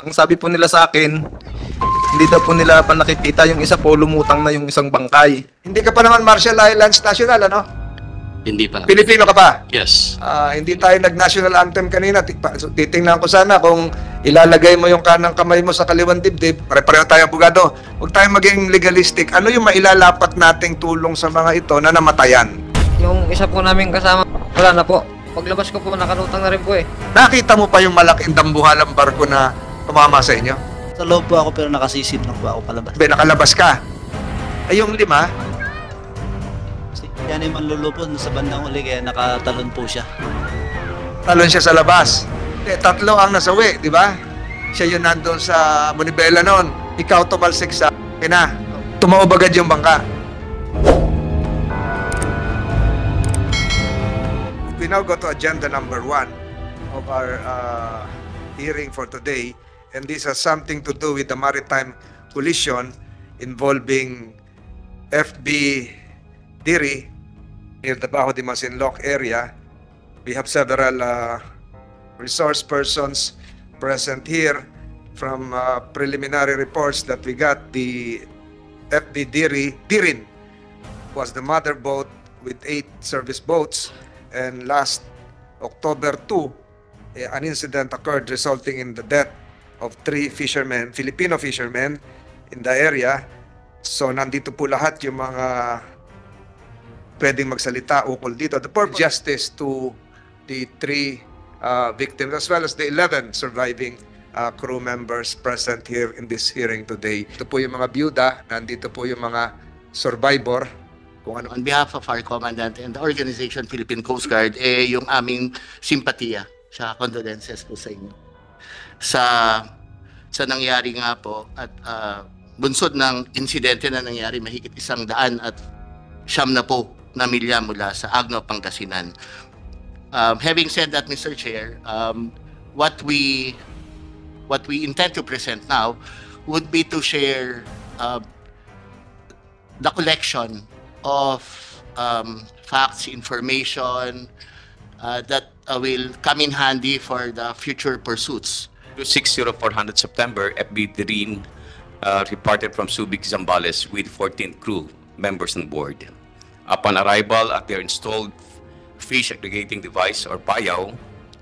Ang sabi po nila sa akin, hindi daw po nila pa nakikita yung isa po, lumutang na yung isang bangkay. Hindi ka pa naman Marshall Islands National, ano? Hindi pa. Pilipino ka pa? Yes. Ah, hindi tayo nag-national anthem kanina. Ti- pa- so, Titingnan ko sana kung ilalagay mo yung kanang kamay mo sa kaliwang dibdib. Pare-pareho tayo abogado. Huwag tayong maging legalistic. Ano yung mailalapat nating tulong sa mga ito na namatayan? Yung isa po namin kasama, wala na po. Paglabas ko po, nakalutang na rin po eh. Nakita mo pa yung malaking dambuhalang barko na tumama sa inyo? Sa loob po ako pero nakasisid lang po ako palabas. Be, nakalabas ka. Ay, yung lima, Kasi yan yung manlulupos na sa bandang uli kaya nakatalon po siya. talon siya sa labas. Hindi, tatlo ang nasawi, di ba? Siya yun nandun sa Monibela noon. Ikaw tumalsik sa kina. Tumaob agad yung bangka. We now go to agenda number one of our uh, hearing for today. And this has something to do with the maritime collision involving FB Diri near the Bajo de Masinloc area. We have several uh, resource persons present here from uh, preliminary reports that we got. The FB Diri, Dirin was the mother boat with eight service boats. And last October 2, eh, an incident occurred resulting in the death of three fishermen, Filipino fishermen in the area. So nandito po lahat yung mga pwedeng magsalita ukol dito. The purpose justice to the three uh, victims as well as the 11 surviving uh, crew members present here in this hearing today. Ito po yung mga byuda, nandito po yung mga survivor. Kung ano On behalf of our commandant and the organization Philippine Coast Guard, eh, yung aming simpatiya sa condolences po sa inyo. Sa sa nangyari nga po at ah, bunsod ng insidente na nangyari mahigit isang daan at siyam na po na milya mula sa Agno, Pangasinan. Um, having said that, Mr. Chair, um, what we what we intend to present now would be to share uh, the collection of um, facts, information uh, that uh, will come in handy for the future pursuits. 60400 September, FB Dirin uh, reported from Subic Zambales with 14 crew members on board. Upon arrival at their installed fish aggregating device or payaw,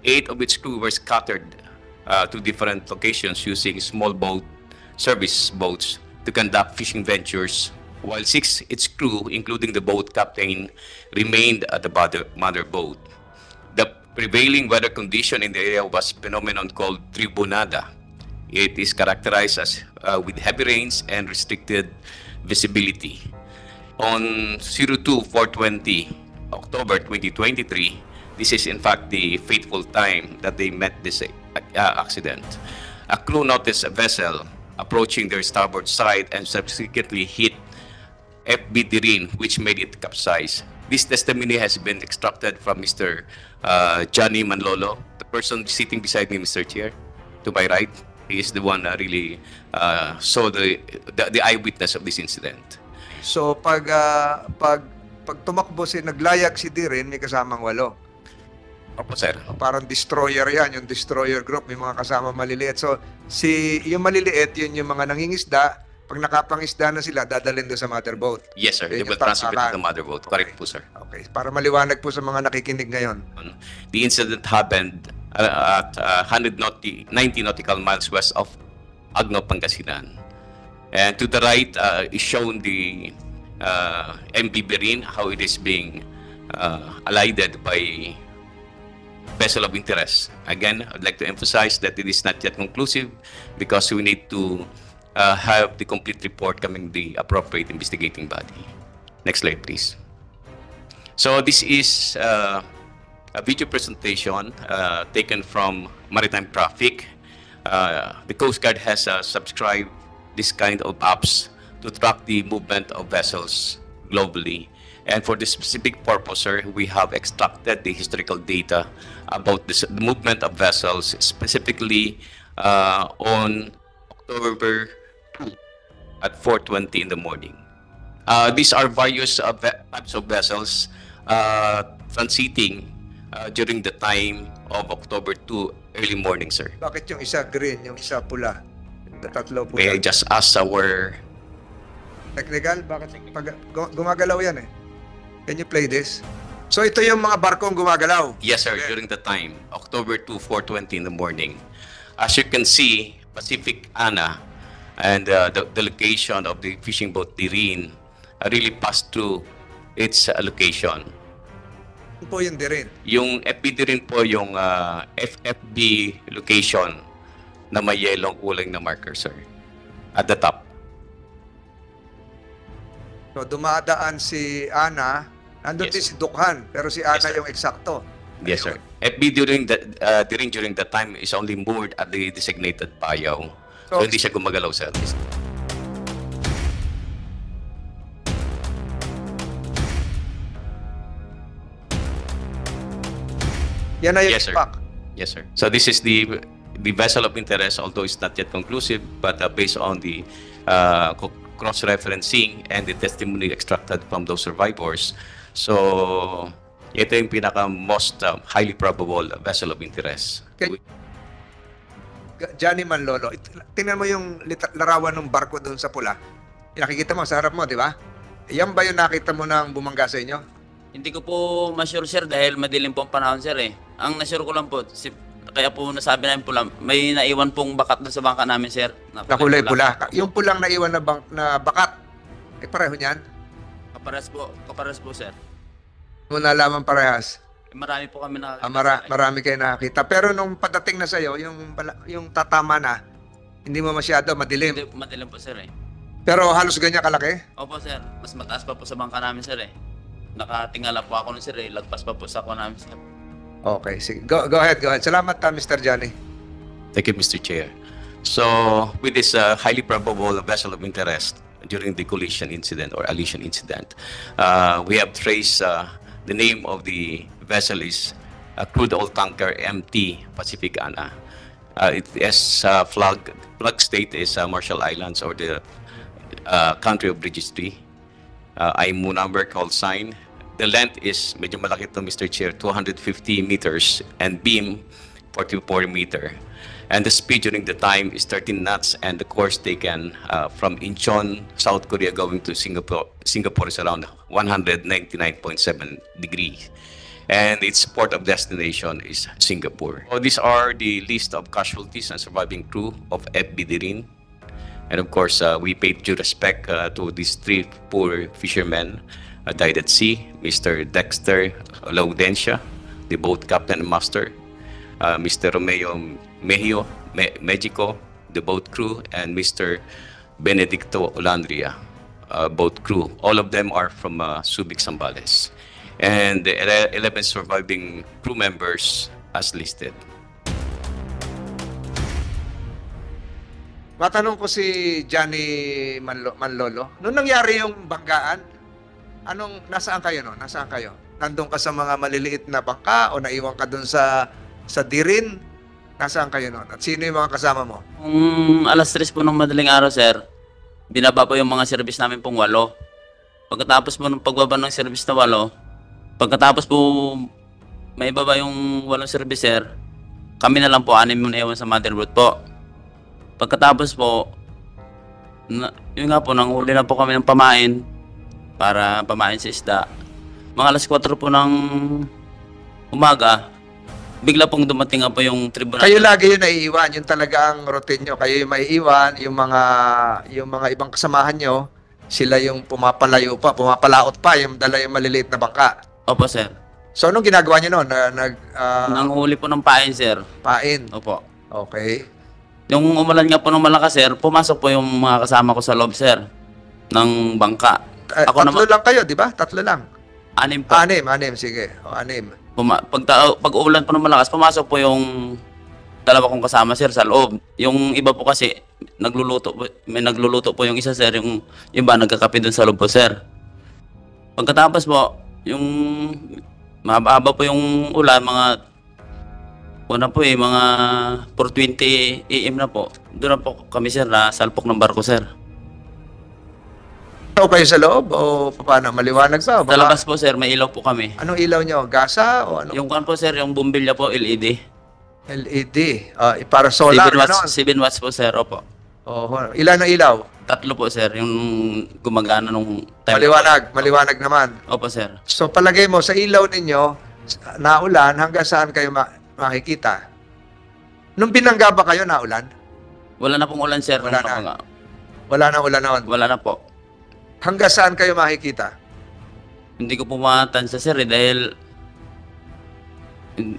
eight of its crew were scattered uh, to different locations using small boat service boats to conduct fishing ventures, while six its crew, including the boat captain, remained at the mother boat. Prevailing weather condition in the area was phenomenon called tribunada. It is characterized as uh, with heavy rains and restricted visibility. On 02-420, October 2023, this is in fact the fateful time that they met this uh, accident. A crew noticed a vessel approaching their starboard side and subsequently hit FB Dirin, which made it capsize. This testimony has been extracted from Mr. Uh, Johnny Manlolo, the person sitting beside me, Mr. Chair, to my right. He is the one that really uh, saw the, the the eyewitness of this incident. So pag ah, pag pag tumakbo si naglayak si Dirin, may kasamang walo. Opo, sir. Parang destroyer yan, yung destroyer group, may mga kasama maliliit. So si yung maliliit, yun yung mga nangingisda. Pag nakapangisda na sila, dadalhin doon sa mother boat. Yes, sir. They will transfer it to the mother boat. Correct po, sir. Okay, para maliwanag po sa mga nakikinig ngayon. The incident happened uh, at uh, 100 nauti- 90 nautical miles west of Agno, Pangasinan. And to the right uh, is shown the uh, MV Berin, how it is being uh, allied by vessel of interest. Again, I'd like to emphasize that it is not yet conclusive because we need to uh, have the complete report coming the appropriate investigating body. Next slide, please. So this is uh, a video presentation uh, taken from Maritime Traffic. Uh, the Coast Guard has uh, subscribed this kind of apps to track the movement of vessels globally. And for this specific purpose, we have extracted the historical data about this, the movement of vessels, specifically uh, on October 2 at 4.20 in the morning. Uh, these are various uh, types of vessels uh, transiting uh, during the time of October 2 early morning, sir. Bakit yung isa green, yung isa pula? Tatlo May I pula. just ask our Technical? Bakit pag, gu- gumagalaw yan eh? Can you play this? So ito yung mga barkong gumagalaw. Yes, sir. Okay. During the time, October 2, 4:20 in the morning. As you can see, Pacific Ana and uh, the, the location of the fishing boat Dirin uh, really passed through its uh, location. Yun po yung dirin. Yung FB Dirin po yung uh, FFB location na may yellow kulay na marker, sir. At the top. So dumadaan si Ana, nandun Yes. din si Dukhan, pero si Ana Yes, sir. yung eksakto. Yes, sir. FB during the uh, Dirin during that time is only moored at the designated payaw. So, So- hindi siya gumagalaw, sir. Yan na yung Yes, sir. spec. Yes, sir. So this is the the vessel of interest, although it's not yet conclusive, but uh, based on the uh, cross-referencing and the testimony extracted from those survivors. So ito yung pinaka most uh, highly probable vessel of interest. Okay. Johnny Manlolo, tingnan mo yung larawan ng barko doon sa pula. Yung Nakikita mo sa harap mo, di ba? Yan ba yung nakita mo nang bumangga sa inyo? Hindi ko po ma-sure sir dahil madilim po ang panahon sir eh. Ang na-sure ko lang po, si, kaya po nasabi namin pula, may naiwan pong bakat doon sa bangka namin sir. Na kulay pula. Yung pulang naiwan na, bang, na bakat, eh pareho niyan. Kapares po, kapares po sir. Mo nalaman parehas. Marami po kami na... Ah, mara, marami kayo nakakita. Pero nung padating na sa'yo, yung, bala- yung tatama na, hindi mo masyado madilim. Hindi, madilim po sir eh. Pero halos ganyan kalaki. Opo sir, mas mataas pa po sa bangka namin sir eh. Nakatingala po ako nun sir eh, lagpas pa po sa ako namin sir. Okay, sige. Go, go ahead, go ahead. Salamat, ah, Mr. Johnny. Thank you, Mr. Chair. So, with this uh, highly probable vessel of interest during the collision incident or allision incident, uh, we have traced uh, the name of the vessel is uh, crude oil tanker MT Pacific Ana. Uh, it is uh, flag flag state is uh, Marshall Islands or the uh, country of registry. Uh, IMU number call sign. The length is medyo malaki to Mr. Chair, 250 meters and beam 44 meter. And the speed during the time is 13 knots and the course taken uh, from Incheon, South Korea going to Singapore, Singapore is around 199.7 degrees. And its port of destination is Singapore. So these are the list of casualties and surviving crew of FB Dirin. And of course, uh, we paid due respect uh, to these three poor fishermen uh, died at sea Mr. Dexter Laudentia, the boat captain and master, uh, Mr. Romeo Mejio, Me- Mexico, the boat crew, and Mr. Benedicto Olandria, uh, boat crew. All of them are from uh, Subic Zambales. And the ele- 11 surviving crew members as listed. Matanong ko si Johnny Manlo, Manlolo. Noong nangyari yung banggaan, anong, nasaan kayo no? Nasaan kayo? Nandun ka sa mga maliliit na bangka o naiwan ka dun sa sa Dirin? Nasaan kayo noon? At sino yung mga kasama mo? Kung alas 3 po ng madaling araw sir, binaba po yung mga service namin pong walo. Pagkatapos po ng pagbaba ng service na walo, pagkatapos po may baba yung walong service sir, kami na lang po anim yung ewan sa motherboard po. Pagkatapos po, na, yun nga po, nanghuli na po kami ng pamain para pamain sa isda. Mga alas 4 po ng umaga, bigla pong dumating nga po yung tribunal. Kayo lagi yung naiiwan, yung talaga ang routine nyo. Kayo yung maiiwan, yung mga yung mga ibang kasamahan nyo, sila yung pumapalayo pa, pumapalaot pa, yung dala yung maliliit na bangka. Opo sir. So, anong ginagawa nyo noon? Na, nag, ah, Nanghuli po ng pain, sir. pain. Opo. Okay. Yung umulan nga po ng malakas, sir, pumasok po yung mga kasama ko sa loob, sir, ng bangka. Ah, Ako tatlo naman, lang kayo, di ba? Tatlo lang. anim po. Anim, anim, sige. O, anim. Puma- pag, pag uulan po ng malakas, pumasok po yung dalawa kong kasama, sir, sa loob. Yung iba po kasi, nagluluto po, may nagluluto po yung isa, sir, yung iba nagkakape dun sa loob po, sir. Pagkatapos po, yung mahaba po yung ulan, mga una po eh, mga 420 AM na po. Doon na po kami, sir, na salpok ng barko, sir. Ikaw kayo sa loob o paano? Maliwanag Sa baka- labas po, sir, may ilaw po kami. Anong ilaw nyo? Gasa o ano? Yung kan po, sir, yung bumbilya po, LED. LED. Ah, para solar, 7 watts, ganon. 7 watts po, sir. Opo. Oho. Ilan ang ilaw? Tatlo po, sir. Yung gumagana nung time. Maliwanag. Maliwanag naman. Opo, sir. So palagay mo, sa ilaw ninyo, naulan, hanggang saan kayo ma- makikita? Nung binangga ba kayo, naulan? Wala na pong ulan, sir. Wala na. Wala na ulan noon. Wala na po. Hanggang saan kayo makikita? Hindi ko po matansya, sir, eh, dahil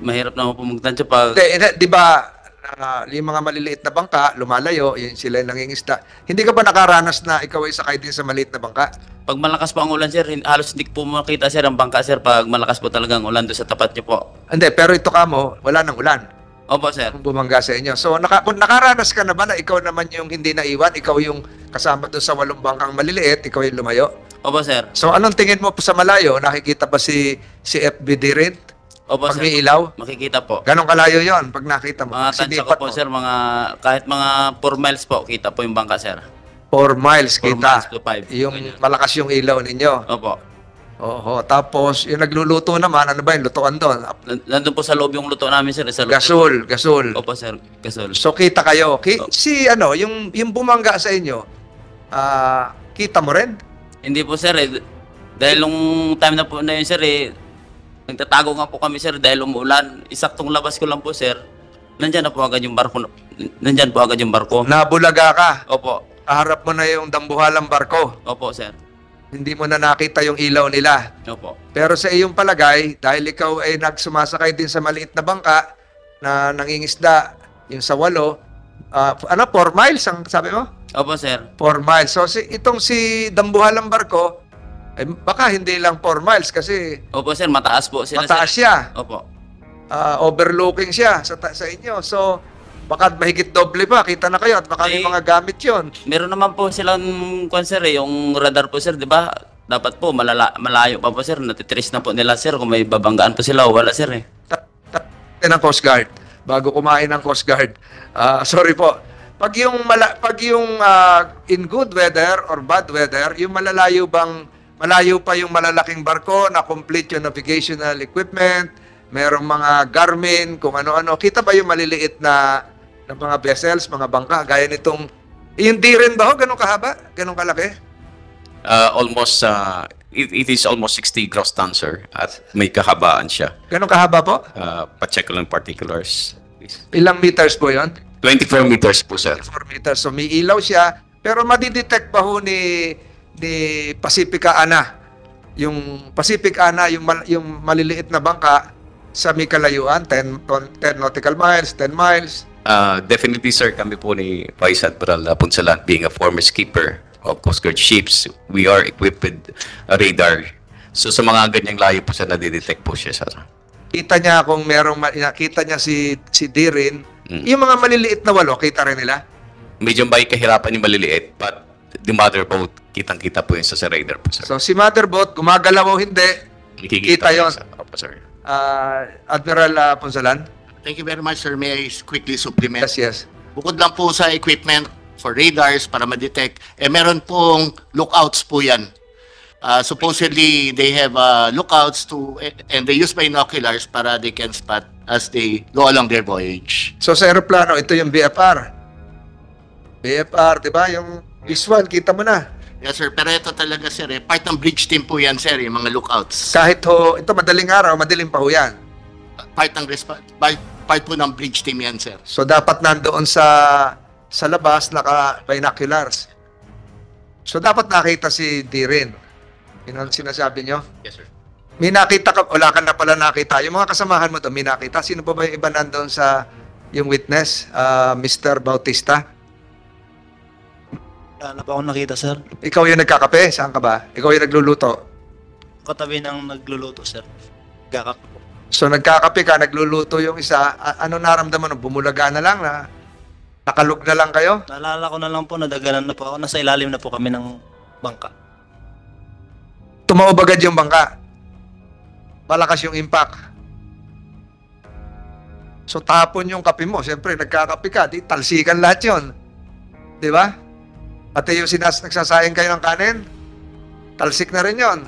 mahirap naman po magtansya pag... Hindi, hindi, di ba, ah, yung mga maliliit na bangka, lumalayo, yun sila yung nangingisda. Hindi ka ba nakaranas na ikaw ay sakay din sa maliit na bangka? Pag malakas po ang ulan, sir, halos hindi po makita, sir, ang bangka, sir, pag malakas po talaga ang ulan doon sa tapat niyo po. Hindi, pero ito ka mo, wala nang ulan Opo, sir. kung bumangga sa inyo. So, naka, kung nakaranas ka na ba na ikaw naman yung hindi naiwan, ikaw yung kasama doon sa walong bangkang maliliit, ikaw yung lumayo? Opo, sir. So, anong tingin mo po sa malayo? Nakikita ba si si FBD rin? Opo, Pag sir. may ilaw? Makikita po. Ganong kalayo yon pag nakita mo? Mga tansya ko sinipat po, mo? sir, mga kahit mga 4 miles po, kita po yung bangka, sir. 4 miles 4 kita. miles to 5. Yung malakas yung ilaw ninyo. Opo. Oo. Tapos, yung nagluluto naman, ano ba yung lutuan doon? Nan- Nandun po sa loob yung luto namin, sir. Sa loob. Gasol, gasol. Opo, sir. Gasol. So, kita kayo. Ki- Opo. si, ano, yung, yung bumangga sa inyo, ah, kita mo rin? Hindi po, sir. Eh. Dahil nung time na po na yun, sir, eh, nagtatago nga po kami, sir, dahil umuulan. Isaktong labas ko lang po, sir. Nandyan na po agad yung barko. Nandyan po agad yung barko. Nabulaga ka. Opo. Kaharap mo na yung dambuhalang barko. Opo, sir. Hindi mo na nakita yung ilaw nila. Opo. Pero sa iyong palagay, dahil ikaw ay nagsumasakay din sa maliit na bangka na nangingisda, yung sa walo, ah, ano, 4 miles ang sabi mo? Opo, sir. 4 miles. So, si, itong si dambuhalang barko, eh, baka hindi lang 4 miles kasi Opo, sir. Mataas po sila, mataas sir. siya. Opo. Ah, overlooking siya sa, sa inyo. So, baka mahigit doble pa. Kita na kayo at baka may Eh, mga gamit yon. Meron naman po silang kwan, sir, eh, yung radar po, sir, di ba? Dapat po, malala, malayo pa po, sir. Natitrace na po nila, sir, kung may babanggaan po sila o wala, sir, eh. ng Coast Guard bago kumain ng Coast Guard. Ah, sorry po. Pag yung mala, pag yung ah, in good weather or bad weather, yung malalayo bang malayo pa yung malalaking barko na complete yung navigational equipment, merong mga Garmin, kung ano-ano. Kita ba yung maliliit na, na mga vessels, mga bangka, gaya nitong, yung di rin ba ho? Ganun kahaba? Ganun kalaki? Uh, almost, uh, it, it is almost 60 gross tons, sir. At may kahabaan siya. Ganun kahaba po? Uh, pacheck ko lang particulars. Ilang meters po yon? 24 meters po, sir. 4 meters. So may ilaw siya, pero madidetect pa ho ni, ni Pacifica Ana. Yung Pacific Ana, yung, mal- yung maliliit na bangka sa may kalayuan, 10, ton- 10 nautical miles, 10 miles. Uh, definitely, sir, kami po ni Vice Admiral uh, Punsalan, being a former skipper of Coast Guard ships, we are equipped with a radar. So sa mga ganyang layo po siya, nadidetect po siya, sir. Kita niya kung merong, nakita niya si, si Dirin. Mm. Yung mga maliliit na walo, kita rin nila. Medyo may kahirapan yung maliliit, but the mother boat, kitang-kita po yun sa, sa radar po, sir. So si Motherboat, gumagalaw o hindi, Nakikita kita yun. sir. Opo, sir. ah, Admiral ah, Ponsalan? Thank you very much, sir. May I quickly supplement? Yes, yes. Bukod lang po sa equipment for radars para ma-detect, eh meron pong lookouts po yan. Uh, supposedly, they have uh, lookouts to, and they use binoculars para they can spot as they go along their voyage. So sa aeroplano, ito yung BFR. BFR, di ba? Yung visual, kita mo na. Yes, sir. Pero ito talaga, sir, eh, part ng bridge team po yan, sir, yung mga lookouts. Kahit ho, ito madaling araw, madilim pa ho yan. Part ng resp- part, part po ng bridge team yan, sir. So dapat nandoon sa sa labas, naka binoculars. So dapat nakita si Dirin. Yun ang sinasabi nyo? Yes, sir. May nakita ka, wala ka na pala nakita. Yung mga kasamahan mo to, may nakita. Sino pa ba yung iba nandoon sa yung witness? Ah, Mr. Bautista? Wala na pa akong nakita, sir. Ikaw yung nagkakape? Saan ka ba? Ikaw yung nagluluto? Katabi ng nagluluto, sir. Gakap po. So nagkakape ka, nagluluto yung isa. A- ano naramdaman mo? Bumulaga na lang na nakalug na lang kayo? Naalala ko na lang po, nadaganan na po ako. Nasa ilalim na po kami ng bangka. Tumaob agad yung bangka. Malakas yung impact. So tapon yung kape mo. Siyempre, nagkakape ka. Di, talsikan lahat yon, Di ba? Pati yung sinas nagsasayang kayo ng kanin, talsik na rin yon.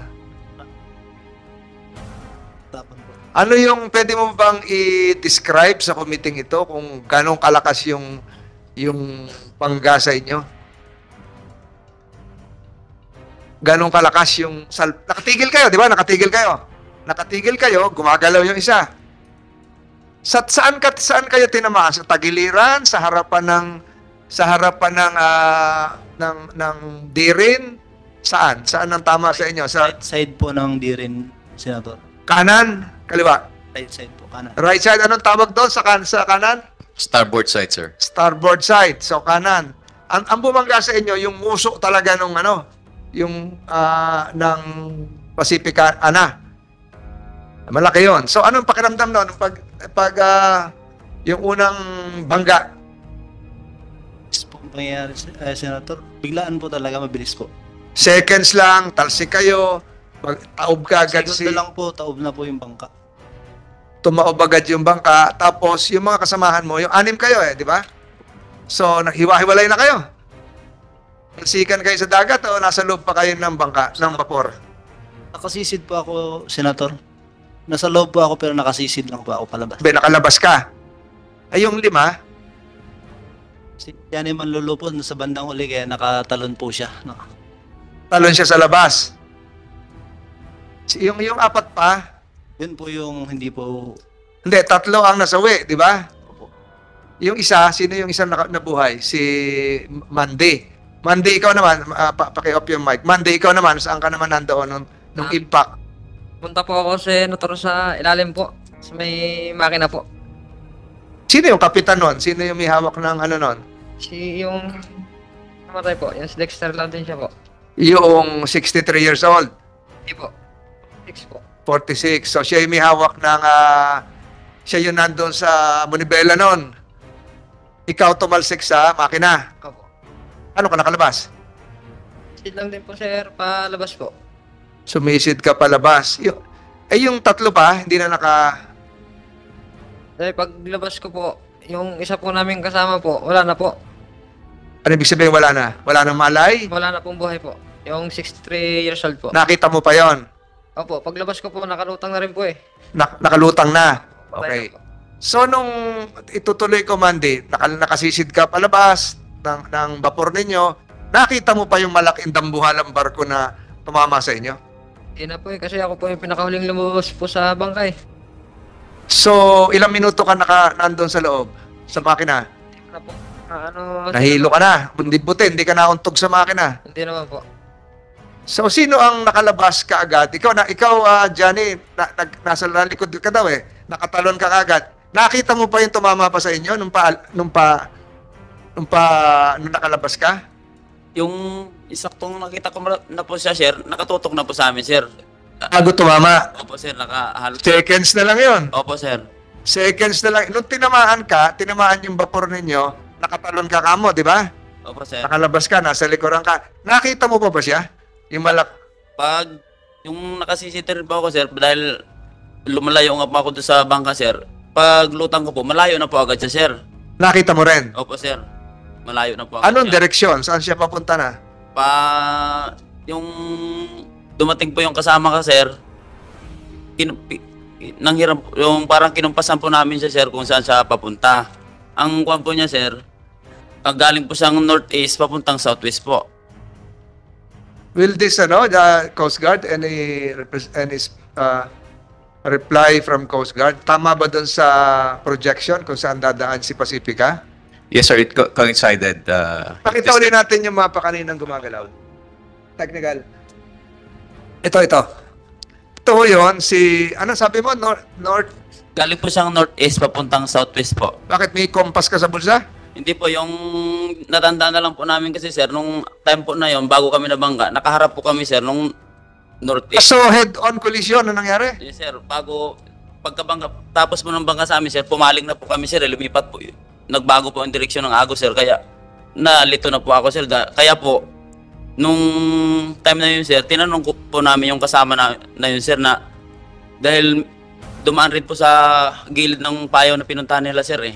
Ano yung pwede mo bang i-describe sa committee ito kung ganong kalakas yung yung pangga sa inyo? Ganong kalakas yung sal Nakatigil kayo, di ba? Nakatigil kayo. Nakatigil kayo, gumagalaw yung isa. Sa saan ka saan kayo tinamaan? Sa tagiliran, sa harapan ng sa harapan ng ah, ng ng dirin? Saan? Saan ang tama sa inyo? Sa Right side po ng Dirin, Senator. kanan, kaliwa? Right side po, kanan. Right side, anong tawag doon sa, kan sa kanan? Starboard side, sir. Starboard side, so kanan. Ang, ang bumangga sa inyo, yung muso talaga nung ano, yung ah, ng Pacific Ana. Malaki yon. So anong pakiramdam noon pag pag ah, yung unang bangga? Pangyayari, eh, Senator. Biglaan po talaga, mabilis po. Seconds lang, talsik kayo, mag taob ka agad Segundo si lang po, taob na po yung bangka. Tumaob agad yung bangka, tapos yung mga kasamahan mo, yung anim kayo eh, di ba? So, naghiwa-hiwalay na kayo. Talsikan kayo sa dagat o nasa loob pa kayo ng bangka, ng vapor? Nakasisid po ako, Senator. Nasa loob po ako pero nakasisid lang po ako palabas. Be, nakalabas ka. Ay, yung lima, Si Yanni Manlolo po, nasa bandang uli kaya nakatalon po siya. Naka- talon siya sa labas. Si- Yung, yung apat pa, Yun po yung hindi po... hindi, tatlo ang nasawi, di ba? Opo. Yung isa, sino yung isang naka- nabuhay? Si Mandy. Mandy, ikaw naman, uh, pa paki-off yung mic. Mandy, ikaw naman, saan ka naman nandoon nung, nung Ah. impact? Punta po ako sa Senator sa ilalim po. Sa may makina po. Sino yung kapitan nun? Sino yung may hawak ng ano nun? Si yung... Namatay po. Yung si Dexter lang din siya po. Yung 63 years old, Hindi po. Six po. 46. So siya yung may hawak ng, ah, siya yung nandun sa Monibela nun. Ikaw tumalsik sa makina. Ano ka nakalabas? Sid lang din po sir. Palabas po. Sumisid ka palabas. Yung, eh yung tatlo pa, hindi na naka... Dahil paglabas ko po, yung isa po namin kasama po, wala na po. Ano ibig sabihin wala na? Wala nang malay? Wala na pong buhay po. Yung 63 years old po. Nakita mo pa yon Opo, paglabas ko po, nakalutang na rin po eh. Nak- nakalutang na. Okay. na. So nung itutuloy ko, Mandy, nakal nakasisid ka palabas ng, ng vapor ninyo, nakita mo pa yung malaking dambuhalang barko na tumama sa inyo? Hindi na po eh, kasi ako po yung pinakahuling lumabas po sa bangkay. So, ilang minuto ka naka nandun sa loob, sa makina? Hindi na po. Ah, ano, Nahilo ka na, bundi-buti, hindi ka nauntog sa makina. Hindi naman po. So, sino ang nakalabas ka agad? Ikaw, na, ikaw ah, Johnny, na, nag, nasa likod ka daw eh, nakatalon ka agad. Nakita mo pa yung tumama pa sa inyo nung pa, nung pa, nung pa, nung nakalabas ka? Yung isaktong nakita ko na po siya, sir, nakatutok na po sa amin, sir. Bago tumama. Opo, sir, nakahalo. Seconds na lang yon. Opo, sir. Seconds na lang. Nung tinamaan ka, tinamaan yung vapor ninyo, nakatalon ka kamo, di ba? Opo, sir. Nakalabas ka, nasa likuran ka. Nakita mo pa ba siya? Yung malak... Pag yung nakasisitir po ako, sir, dahil lumalayo nga po ako doon sa bangka, sir, pag lutang ko po, malayo na po agad siya, sir. Nakita mo rin. Opo, sir. Malayo na po agad Anong siya. direksyon? Saan siya papunta na? Pa, yung dumating po yung kasama ka, sir, kin, nanghiram, yung parang kinumpasan po namin siya, sir, kung saan siya papunta. Ang kwan po niya, sir, pag galing po siyang northeast, papuntang southwest po. Will this, ano, the Coast Guard, any, any uh, reply from Coast Guard? Tama ba dun sa projection kung saan dadaan si Pacifica? Yes, sir. It co- coincided. Uh, Pakita ulit natin yung mapa kaninang gumagalaw. Technical. Ito, ito. Ito yun, si, ano sabi mo, North, North, Galing po siyang northeast, papuntang southwest po. bakit may compass ka sa bulsa? Hindi po, yung natandaan na lang po namin kasi, sir, nung time po na yon bago kami nabangga, nakaharap po kami, sir, nung northeast. So, head-on collision, ano nangyari? Yes, sir, bago, pagkabangga, tapos po ng bangga sa amin, sir, pumaling na po kami, sir, eh, lumipat po. yun. Nagbago po ang direksyon ng agos, sir, kaya nalito na po ako, sir. Kaya po, nung time na yun, sir, tinanong ko po namin yung kasama na, na yun, sir, na dahil dumaan rin po sa gilid ng payaw na pinuntahan nila, sir, eh.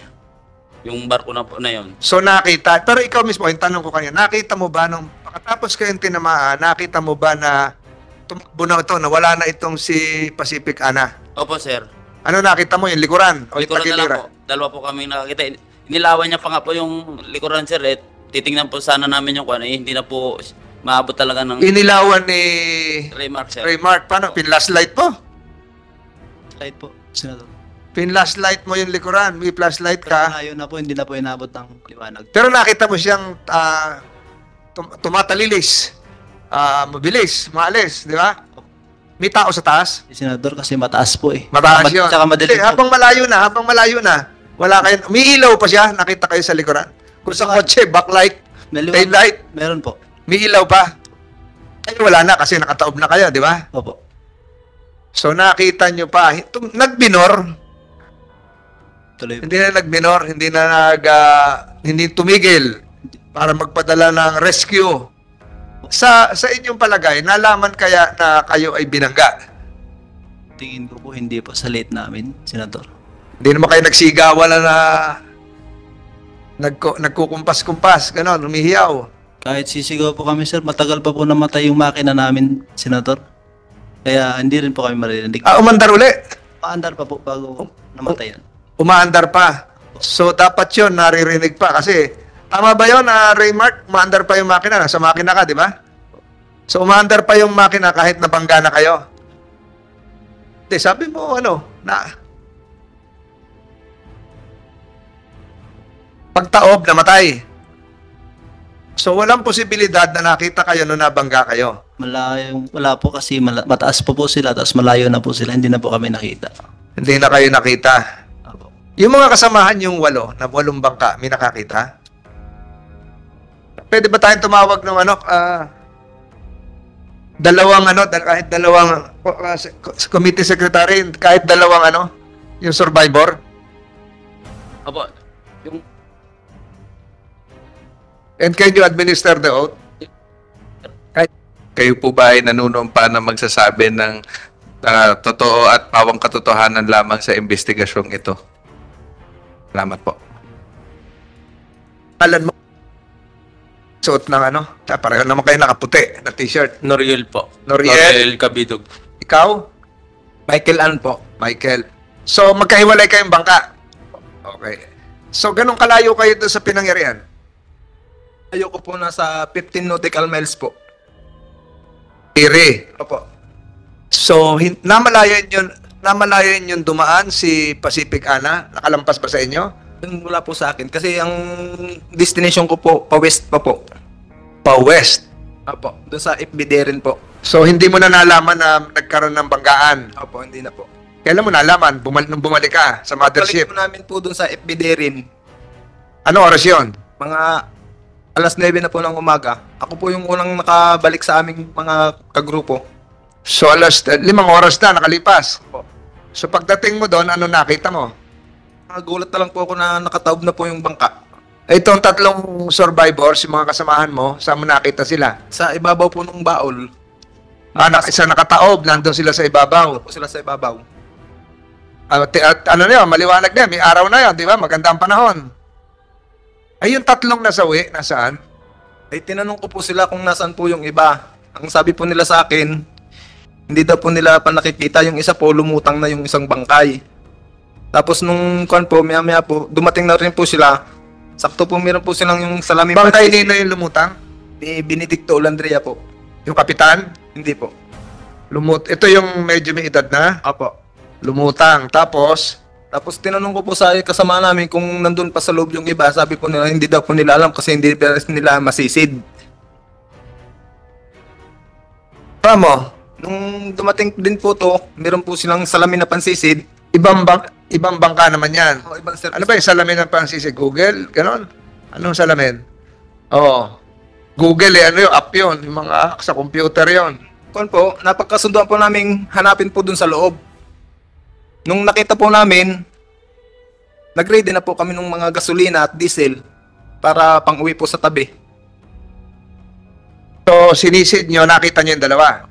Yung barko na po na yun. So, nakita, pero ikaw mismo, yung tanong ko kanina, nakita mo ba nung, pagkatapos kayong tinamaan, nakita mo ba na tumakbo na ito, na wala na itong si Pacific Ana? Opo, sir. Ano nakita mo yung likuran? O yung Likuran na lang po. Dalawa po kami nakakita. Inilawan niya pa nga po yung likuran sir eh. Titingnan po sana namin yung ano eh. Hindi na po maabot talaga ng Inilawan ni remark sir. Raymark. Paano? Pinlast light po? Light po, Senator. Pinlast light mo yung likuran. May flashlight ka. malayo na po, hindi na po inabot ng liwanag. Pero nakita mo siyang ah, tum- tumatalilis. Ah, mabilis, maalis, di ba? May tao sa taas. Senador, kasi mataas po eh. Mataas Mad- yun. Tsaka madilim Hindi, habang malayo na, habang malayo na, wala kayo, may ilaw pa siya, nakita kayo sa likuran. Kung sa kotse, backlight, May liwanag- tail light, Meron po. may ilaw pa. Ay, wala na kasi nakataob na kayo, di ba? Opo. So nakita nyo pa, tum- nagbinor, Tuloy hindi na nagbinor, hindi na nag, ah, hindi tumigil para magpadala ng rescue. Sa sa inyong palagay, nalaman kaya na kayo ay binangga? Tingin ko po hindi po sa late namin, Senador. Hindi naman kayo nagsigawan na, na nagko, nagkukumpas-kumpas, gano'n, humihiyaw. Kahit sisigaw po kami, sir, matagal pa po namatay yung makina namin, Senador. Kaya hindi rin po kami maririnig. Ah, umandar uli. Paandar pa po bago namatay yan. Umaandar pa. So, dapat yun, naririnig pa. Kasi, tama ba yun, uh, Raymark? Umaandar pa yung makina. Nasa makina ka, di ba? So, umaandar pa yung makina kahit nabangga na kayo. Hindi, sabi mo, ano, na... Pagtaob, namatay. So, walang posibilidad na nakita kayo nung nabangga kayo. Malayo, wala po kasi mala- mataas po po sila, tapos malayo na po sila, hindi na po kami nakita. Hindi na kayo nakita. Yung mga kasamahan yung walo, na walong bangka, may nakakita? Pwede ba tayong tumawag ng ano, ah, dalawang ano, dal- kahit dalawang uh, committee secretary, kahit dalawang ano, yung survivor? Opo. Yung And can you administer the oath? Kayo po ba ay nanunumpa na magsasabi ng ah, totoo at pawang katotohanan lamang sa investigasyong ito? Salamat po. Alan mo, suot ng ano, ah, pareho naman kayo nakaputi na t-shirt. Noriel po. Noriel. Kabidog. Ikaw? Michael Ann po. Michael. So, magkahiwalay kayong bangka? Okay. So, ganun kalayo kayo doon sa pinangyarihan? Ayoko po nasa 15 nautical miles po. Iri. Opo. So, hin- namalayan yun, namalayan yun dumaan si Pacific Ana? Nakalampas ba sa inyo? Wala po sa akin. Kasi ang destination ko po, pa-west pa po. Pa-west. Opo. Doon sa FBD rin po. So, hindi mo na nalaman na nagkaroon ng banggaan. Opo, hindi na po. Kailan mo nalaman? Bumal nung bumalik ka sa mothership. Balik po namin po doon sa FBD rin. Ano oras yun? Mga alas 9 na po ng umaga. Ako po yung unang nakabalik sa aming mga kagrupo. So, alas, limang oras na nakalipas. Opo. So, pagdating mo doon, ano nakita mo? Nagulat na lang po ako na nakataob na po yung bangka. Itong tatlong survivors, yung mga kasamahan mo, saan mo nakita sila? Sa ibabaw po ng baol, Ah, nak- isa nakataob, nandun sila sa ibabaw. po sila sa ibabaw. Ah, ti- at ano na yun, maliwanag na, may araw na yun, di ba? Maganda ang panahon. Ay, yung tatlong nasawi, nasaan? Ay tinanong ko po sila kung nasaan po yung iba. Ang sabi po nila sa akin, hindi daw po nila pa nakikita yung isa po, lumutang na yung isang bangkay. Tapos nung kwan po, maya maya po, dumating na rin po sila. Sakto po meron po silang yung salamin Bangkay nino yung lumutang? ni Benedicto Olandria po. Yung kapitan? Hindi po. Lumut ito yung medyo may edad na? Apo. Lumutang. Tapos, Tapos tinanong ko po sa kasama namin kung nandun pa sa loob yung iba. Sabi po nila, hindi daw po nila alam kasi hindi nila masisid. pa mo, Nung dumating din po to, meron po silang salamin na pansisid. ibang, bang ibang bangka naman yan. O, ibang service. Ano ba yung salamin ng pansisi? Google? Ganon? Anong salamin? Oo. Google eh, ano yung app yun? Yung mga sa computer yon. Kung po, napagkasunduan po namin hanapin po dun sa loob. Nung nakita po namin, nag-ready na po kami ng mga gasolina at diesel para pang-uwi po sa tabi. So, sinisid nyo, nakita nyo yung dalawa.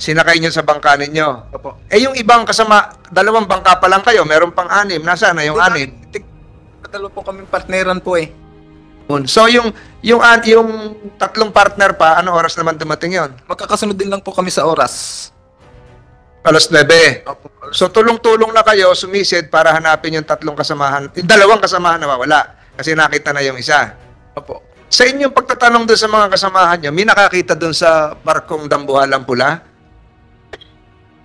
Sinakay nyo sa bangka ninyo. Opo. Eh, yung ibang kasama, dalawang bangka pa lang kayo, meron pang anim. Nasaan na yung anim? Dalawa po kaming partneran po eh. So, yung, yung, yung tatlong partner pa, ano oras naman dumating yon? Magkakasunod din lang po kami sa oras. Alas 9. Opo. So tulong-tulong na kayo, sumisid para hanapin yung tatlong kasamahan, yung dalawang kasamahan na mawala. Kasi nakita na yung isa. Opo. Sa inyong pagtatanong doon sa mga kasamahan nyo, may nakakita doon sa barkong dambuhalang pula?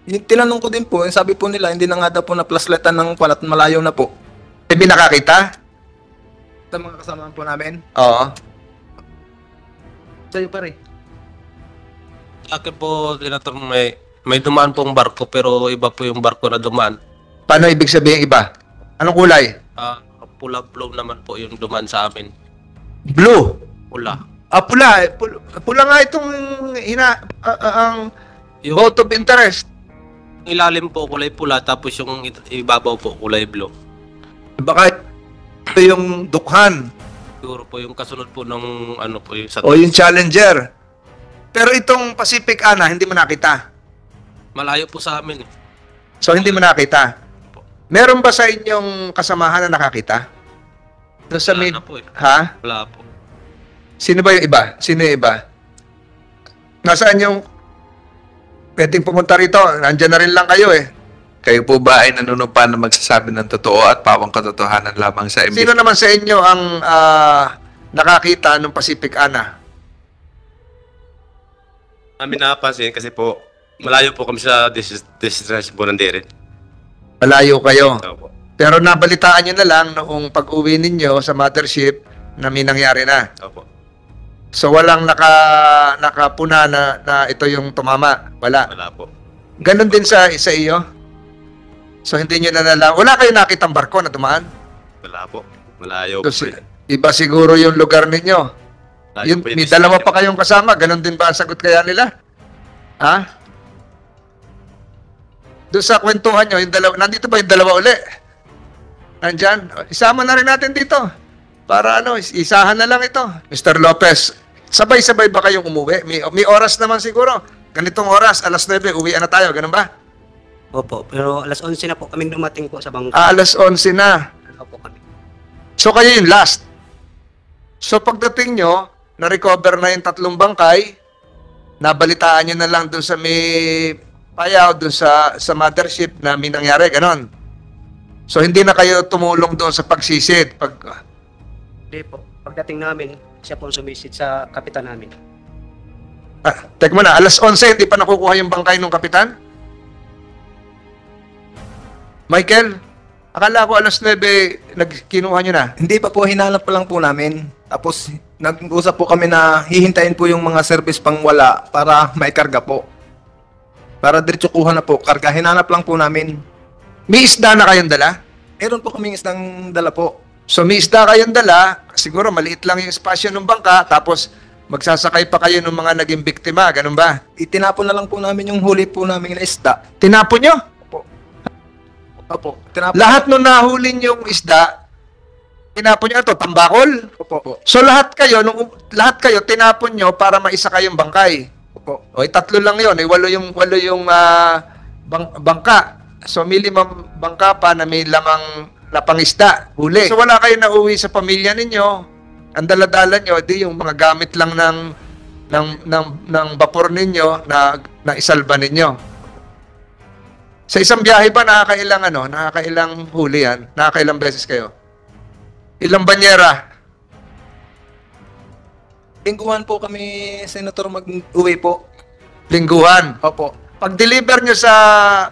Yung tinanong ko din po, yung sabi po nila, hindi na nga daw po na-plasletan ng palat malayo na po. Eh, may nakakita? Sa mga kasama po namin. Oo. Sa'yo pare. Sa akin po, Senator, may, may dumaan pong barko pero iba po yung barko na dumaan. Paano ibig sabihin iba? Anong kulay? Ah, pula-pula naman po yung dumaan sa amin. Blue. Pula. Ah, pula. Eh, Pula, pula nga itong hina, ah, ah, ang Yung vote of interest. Ilalim po kulay pula tapos yung ibabaw po kulay blue. Baka ito yung dukhan Siguro po yung kasunod po ng ano po yung sa o yung challenger. Pero itong Pacific Ana, hindi mo nakita. malayo po sa amin. eh. So, hindi mo nakita. Meron ba sa inyong kasamahan na nakakita? Doon sa mid... po eh. Ha? Wala po. Sino ba yung iba? Sino yung iba? Nasaan yung... Pwedeng pumunta rito. Nandyan na rin lang kayo eh. Kayo po ba ay nanunumpa na magsasabi ng totoo at pawang katotohanan lamang sa Sino imbis? naman sa inyo ang ah, nakakita ng Pacific Ana? Namin napansin kasi po, malayo po kami sa dis- destination po ng dere. Malayo kayo. Opo. Pero nabalitaan nyo na lang noong pag-uwi ninyo sa mothership na may nangyari na. Opo. So walang naka, nakapuna na, na ito yung tumama. Wala. Wala po. Ganon din sa, sa iyo. So hindi nyo na nalang. Wala kayo nakitang barko na dumaan? Wala po. Malayo po. So, si- iba siguro yung lugar ninyo. Malayo Yun, po yung may dalawa pa kayong kasama. Ganon din ba ang sagot kaya nila? Ha? Doon sa kwentuhan nyo, yung dalawa, nandito ba yung dalawa uli? Nandyan? Isama na rin natin dito. Para ano, is- isahan na lang ito. Mr. Lopez, sabay-sabay ba kayong umuwi? May, may oras naman siguro. Ganitong oras, alas 9, uwi na tayo. Ganun ba? Opo, pero alas 11 na po kaming dumating po sa bangka. Ah, alas 11 na. Opo kami. So kayo yung last. So pagdating nyo, na-recover na yung tatlong bangkay, nabalitaan nyo na lang doon sa may payaw, doon sa, sa mothership na may nangyari, ganon. So hindi na kayo tumulong doon sa pagsisid. Pag, Hindi po. Pagdating namin, siya po ang sumisid sa kapitan namin. ah, tek mo na, alas 11, hindi pa nakukuha yung bangkay ng kapitan? Michael, akala ko alas 9, nagkinuha nyo na. Hindi pa po, hinanap pa lang po namin. Tapos, nag-usap po kami na hihintayin po yung mga service pang wala para may karga po. Para diretso kuha na po. Karga, hinanap lang po namin. May isda na kayong dala? Meron po kaming isang dala po. So may isda kayong dala, siguro maliit lang yung espasyo ng bangka, tapos magsasakay pa kayo ng mga naging biktima, ganun ba? Itinapon na lang po namin yung huli po namin na isda. Tinapon nyo? Opo, tinapon. Lahat nung nahuli yung isda, tinapon nyo ito, tambakol. Opo, So lahat kayo, nung, lahat kayo tinapon nyo para maisa kayong bangkay. opo. O, eh, tatlo lang yon, eh, walo yung, walo yung ah, bang, bangka. So may limang bangka pa na may lamang na pangisda, huli. So wala kayo na uwi sa pamilya ninyo. Ang daladala nyo, di yung mga gamit lang ng ng ng, ng vapor ninyo na na isalba ninyo. Sa isang biyahe ba nakakailang ano, nakakailang huli yan? Nakakailang beses kayo? Ilang banyera? Lingguhan po kami, Senator, mag-uwi po. Lingguhan. Opo. Pag-deliver nyo sa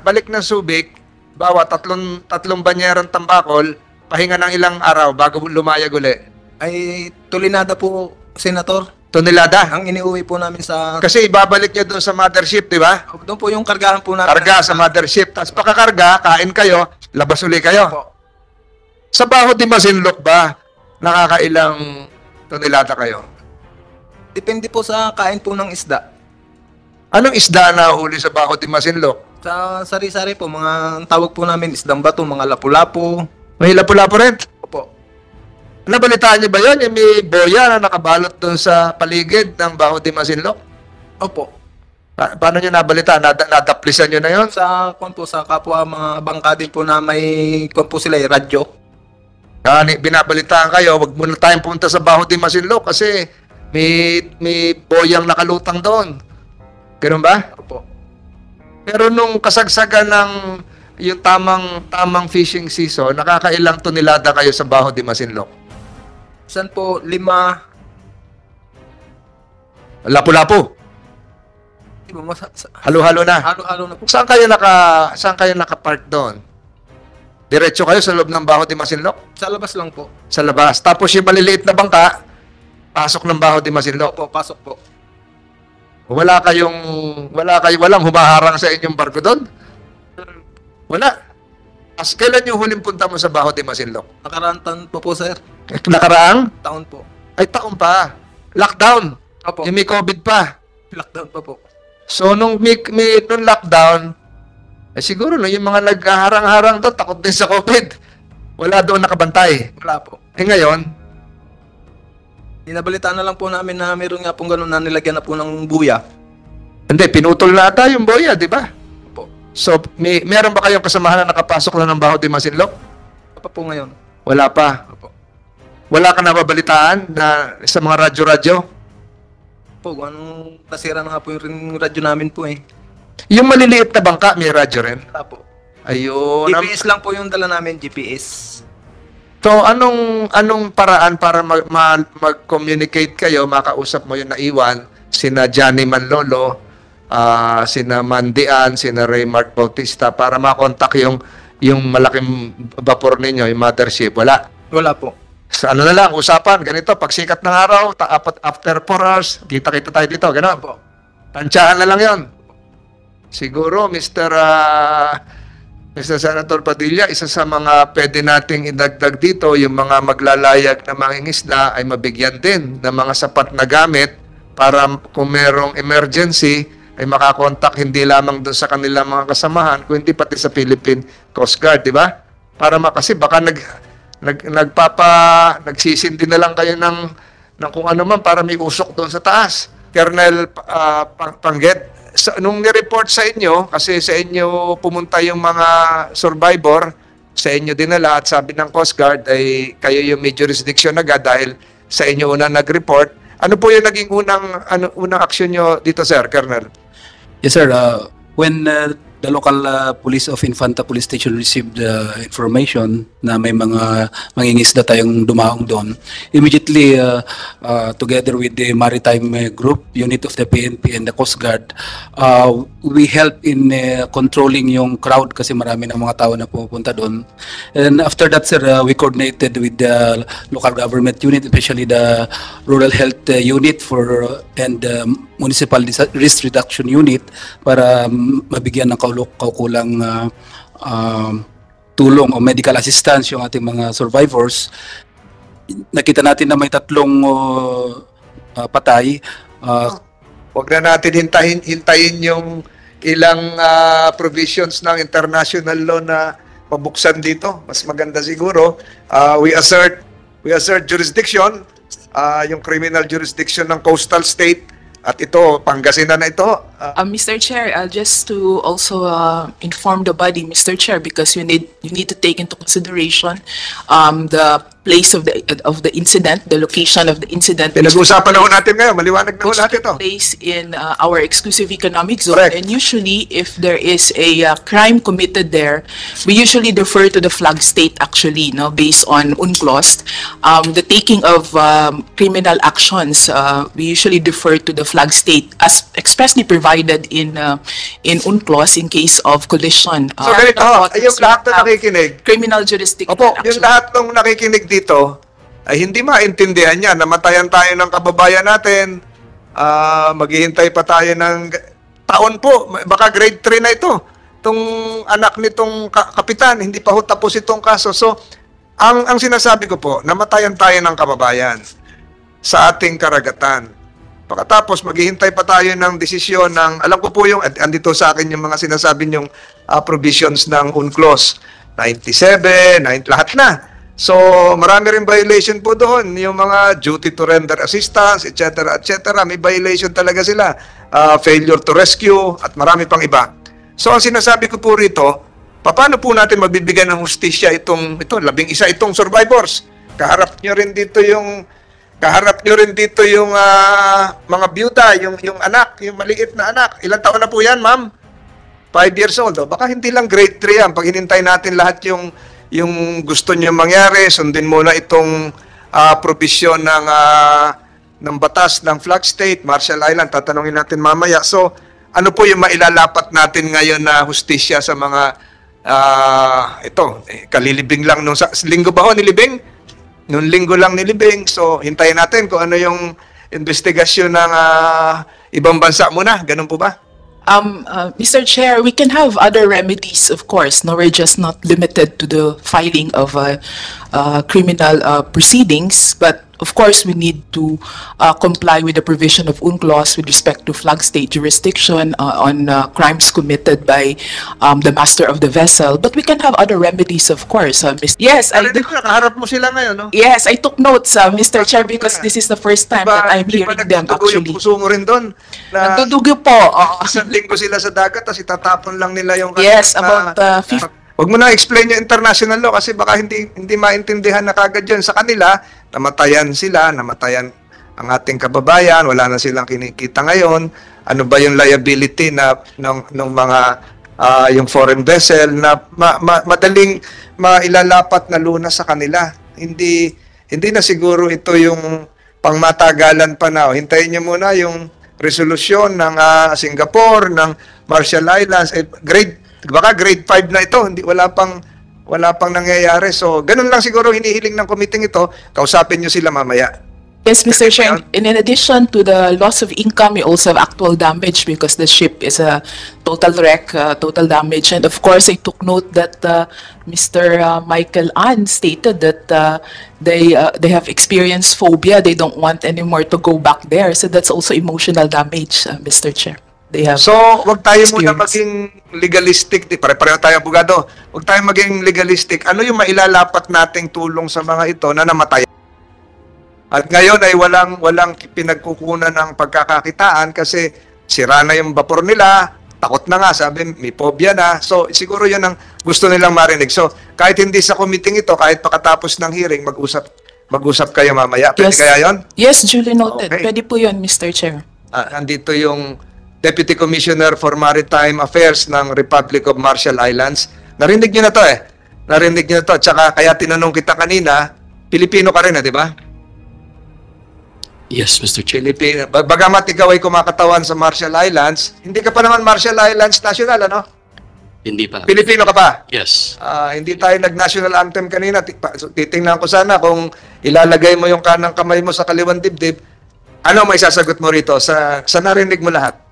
balik ng Subic, bawa tatlong, tatlong banyerang tambakol, pahinga ng ilang araw bago lumayag uli. Ay, tulinada po, Senator. Tonelada. Ang iniuwi po namin sa... Kasi ibabalik nyo doon sa mothership, di ba? Doon po yung kargahan po namin. Karga sa mothership. Tapos pagkakarga, kain kayo, labas uli kayo. Opo. Sa Baho di Masinloc ba, nakakailang tonelada kayo? Depende po sa kain po ng isda. Anong isda na huli sa Baho di Masinloc? Sa sari-sari po, mga ang tawag po namin isdang bato, mga lapu-lapu. May lapu-lapu rin. Opo. Nabalitaan niyo ba yun? Yung may boya na nakabalot doon sa paligid ng Baho di Masinloc? Opo. Pa- paano nyo nabalita? Nada, nadaplisan nyo na yon? Sa kwan po, sa kapwa mga bangka din po na may po sila, eh, radyo. Yani, binabalitaan kayo, wag muna tayong pumunta sa Baho di Masinloc kasi may, may boyang nakalutang doon. Ganun ba? Opo. Pero nung kasagsagan ng yung tamang tamang fishing season, nakakailang tonelada kayo sa Baho de Masinloc? Saan po, lima, Lapu-lapu. Halo-halo na. halo-halo na po. Saan kayo naka saan kayo naka-park doon? Diretso kayo sa loob ng Baho de Masinloc? Sa labas lang po. Sa labas. Tapos yung maliliit na bangka, pasok ng Baho de Masinloc. Opo, pasok po. Wala kayong wala kayo walang humaharang sa inyong barko doon? Wala. As kailan yung huling punta mo sa Baho de Masinloc? Nakaraan taon po po, sir. Nakaraang? Taon po. Ay taon pa. Lockdown. Opo, Yung may COVID pa. lockdown pa po. So nung may, may nung lockdown, eh siguro no, yung mga naghaharang-harang doon takot din sa COVID. Wala doon nakabantay. Wala po. Eh ngayon, Dinabalitaan na lang po namin na meron nga pong ganun na nilagyan na po ng buya. hindi pinutol na ata yung boya, di ba? Opo. So may meron ba kayong kasamahan na nakapasok na ng Baho de Masinloc? Ano pa po ngayon? Wala pa. Opo. Wala ka nababalitaan na sa mga radyo-radyo? Po, anong nasira na nga po yung rin- radyo namin po eh. Yung maliliit na bangka, may radyo rin. Wala po. Ayun. GPS lang po yung dala namin, GPS. So anong anong paraan para mag, ma- mag-communicate kayo, makausap mo yung naiwan sina Johnny Manlolo, ah sina Mandian, sina Raymart Bautista para makontak yung yung malaking vapor ninyo, yung mothership. Wala. Wala po. Sa ano na lang, usapan, ganito, pag sikat ng araw, ta- after 4 hours, kita-kita tayo dito, gano'n. Opo. Tansyahan na lang yon. Siguro, Mr. ah, Mr. Senator Padilla, isa sa mga pwede nating idagdag dito, yung mga maglalayag na mangingisda ay mabigyan din ng mga sapat na gamit para kung merong emergency ay makakontak hindi lamang doon sa kanilang mga kasamahan, kundi pati sa Philippine Coast Guard, di ba? Para ma- kasi baka nag, nag nagpapa nagsisindi na lang kayo ng ng kung ano man para may usok doon sa taas. Colonel ah, Pang- Pangget, nung ni-report sa inyo, kasi sa inyo pumunta yung mga survivor, sa inyo dinala at sabi ng Coast Guard ay kayo yung may jurisdiction agad dahil sa inyo una nag-report. Ano po yung naging unang ano, unang aksyon nyo dito, Sir, Colonel? Yes, sir. Uh, when uh, the local uh, police of Infanta Police Station received uh, information na may mga mangingisda tayong dumaong doon, immediately, uh, uh, together with the maritime uh, group, unit of the PNP and the Coast Guard, uh, we help in uh, controlling yung crowd kasi marami ng mga tao na pupunta doon. And after that, sir, uh, we coordinated with the local government unit, especially the rural health uh, unit for and um, municipal risk reduction unit para um, mabigyan ng kaukulang uh, um, tulong o medical assistance yung ating mga survivors. Nakita natin na may tatlong uh, uh, patay. Uh, Huwag na natin hintayin, hintayin yung ilang ah, provisions ng international law na pabuksan dito. Mas maganda siguro. Ah, we assert we assert jurisdiction, ah, yung criminal jurisdiction ng coastal state at ito, Pangasinan na ito. Ah, Uh, Mr. Chair, uh, just to also uh, inform the body, Mr. Chair, because you need you need to take into consideration um, the place of the of the incident, the location of the incident. pinag-uusapan na ho natin ngayon. Maliwanag na ho natin ito. place in uh, our exclusive economic zone. Correct. And usually, if there is a uh, crime committed there, we usually defer to the flag state actually, no, based on UNCLOS. Um, the taking of um, criminal actions, uh, we usually defer to the flag state as expressly provided in uh, in UNCLOS in case of collision. So Uh, ganito, the waters yung lahat na nakikinig, Criminal jurisdiction. Opo, yung actually. lahat ng nakikinig dito ay hindi maintindihan niya. Namatayan tayo ng kababayan natin. Ah, maghihintay pa tayo ng taon po. Baka grade 3 na ito. Itong anak nitong ka- kapitan, hindi pa ho tapos itong kaso. So, ang, ang sinasabi ko po, namatayan tayo ng kababayan sa ating karagatan. Pagkatapos, maghihintay pa tayo ng desisyon ng, alam ko po yung, and- andito sa akin yung mga sinasabi yung provisions ng UNCLOS. 97, 9, lahat na. So, marami rin violation po doon. Yung mga duty to render assistance, etc., etc. May violation talaga sila. Ah, failure to rescue, at marami pang iba. So, ang sinasabi ko po rito, paano po natin mabibigyan ng hustisya itong, ito, labing isa itong survivors? Kaharap nyo rin dito yung, kaharap nyo rin dito yung ah, mga byuda, yung, yung anak, yung maliit na anak. Ilang taon na po yan, ma'am? 5 years old. O, baka hindi lang grade 3 yan. Pag hinintay natin lahat yung, yung gusto niyo mangyari, sundin muna itong ah, provision ng, ah, ng batas ng flag state, Marshall Island. Tatanungin natin mamaya. So, ano po yung mailalapat natin ngayon na hustisya sa mga ah, ito, eh, kalilibing lang nung sa, linggo ba ho nilibing? Nung linggo lang nilibing. So, hintayin natin kung ano yung investigasyon ng ah, ibang bansa muna. Ganun po ba? Um, uh, Mr. Chair, we can have other remedies, of course. No, we're just not limited to the filing of uh, uh, criminal uh, proceedings, but of course, we need to uh, comply with the provision of UNCLOS with respect to flag state jurisdiction uh, on uh, crimes committed by um, the master of the vessel. But we can have other remedies, of course. Uh, Mis- yes, I ko, nakaharap mo sila ngayon, no? Yes, I took notes, uh, Mr. Chair, because this is the first time that I'm Hindi ba hearing them nagdudugo yung actually. puso mo rin doon? Na Nagdudugo po. oo. isang linggo sila sa dagat, tapos itatapon lang nila yung... Yes, about uh, ah, 50 Huwag mo na explain yung international law kasi baka hindi hindi maintindihan na kagad yun sa kanila. Namatayan sila, namatayan ang ating kababayan, wala na silang kinikita ngayon. Ano ba yung liability na ng, ng mga ah, yung foreign vessel na ma, ma- madaling mailalapat na lunas sa kanila. Hindi hindi na siguro ito yung pangmatagalan pa na. Hintayin niyo muna yung resolusyon ng ah, Singapore, ng Marshall Islands, eh, grade baka grade 5 na ito, hindi wala pang wala pang nangyayari. So, ganun lang siguro hinihiling ng committee ito. Kausapin niyo sila mamaya. Yes, Mr. Chair. And in addition to the loss of income, we also have actual damage because the ship is a total wreck, uh, total damage. And of course, I took note that uh, Mr. uh, Michael An stated that uh, they uh, they have experienced phobia. They don't want anymore to go back there. So that's also emotional damage, uh, Mr. Chair. They have So, wag tayo muna experience. maging legalistic. Di, pare-pareho tayo abogado. Wag tayo maging legalistic. Ano yung mailalapat nating tulong sa mga ito na namatay? At ngayon ay walang walang pinagkukunan ng pagkakakitaan kasi sira na yung vapor nila, takot na nga, sabi, may phobia na. So, siguro yun ang gusto nilang marinig. So, kahit hindi sa committee ito, kahit pakatapos ng hearing, mag-usap mag-usap kayo mamaya. Pwede Yes. kaya yon? Yes, duly noted. Okay. Pwede po yun, Mr. Chair. Ah, nandito yung Deputy Commissioner for Maritime Affairs ng Republic of Marshall Islands. Narinig niyo na to eh. Narinig niyo na to. Tsaka kaya tinanong kita kanina, Pilipino ka rin eh, di ba? Yes, Mr. Chair. Pilipino. Ba- Bagamat ikaw ay kumakatawan sa Marshall Islands, hindi ka pa naman Marshall Islands national, ano? Hindi pa. Pilipino ka pa? Yes. Ah, hindi tayo nag-national anthem kanina. Titingnan ko sana kung ilalagay mo yung kanang kamay mo sa kaliwang dibdib. Ano may sasagot mo rito sa, sa narinig mo lahat?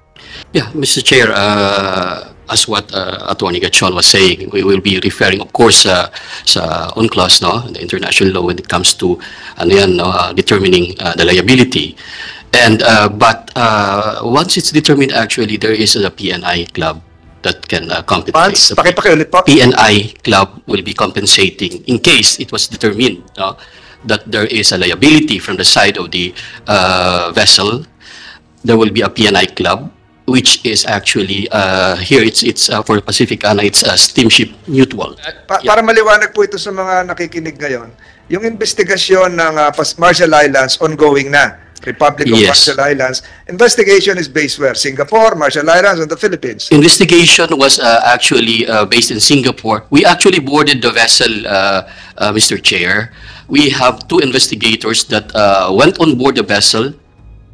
Yeah, Mr. Chair, uh, as what uh, Attorney Gachon was saying, we will be referring, of course, uh, sa UNCLOS, no, the international law when it comes to ano yan, no, uh, determining uh, the liability. And uh, but uh, once it's determined, actually, there is a PNI club that can uh, compensate. Once, pakipakiulit po. PNI club will be compensating in case it was determined no, that there is a liability from the side of the uh, vessel. There will be a PNI club, which is actually uh, here. It's it's uh, for Pacific Ana. It's a steamship mutual. Pa- Para maliwanag po ito sa mga nakikinig ngayon, yung investigasyon ng uh, Marshall Islands ongoing na. Republic of Yes. Marshall Islands. Investigation is based where? Singapore, Marshall Islands, and the Philippines. Investigation was uh, actually uh, based in Singapore. We actually boarded the vessel, uh, uh, Mr. Chair. We have two investigators that uh, went on board the vessel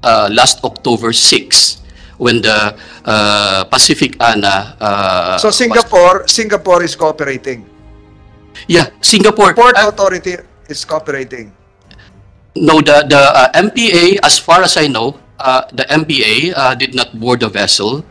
uh, last October 6 when the uh, Pacific Ana. Uh, So Singapore, Singapore is cooperating. yeah, Singapore. Port Authority is cooperating. No, the the uh, MPA, as far as I know, uh, the MPA uh, did not board the vessel